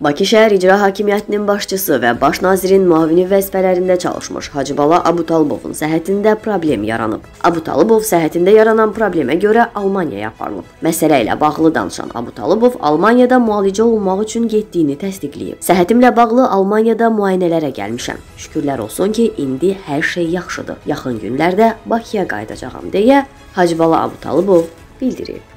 Bakı şəhər İcra Hakimiyyətinin başçısı və baş nazirin müavini vəzifələrində çalışmış Hacıbala Abutalbovun səhhətində problem yaranıb. Abutalbov səhhətində yaranan problemə görə Almaniyaya aparılıb. Məsələ ilə bağlı danışan Abutalbov Almaniyada müalicə olunmaq üçün getdiyini təsdiqləyib. Səhhətimlə bağlı Almaniyada müayinələrə gəlmişəm. Şükürlər olsun ki, indi hər şey yaxşıdır. Yaxın günlərdə Bakıya qayıdacağam deyə Hacıbala Abutalbov bildirib.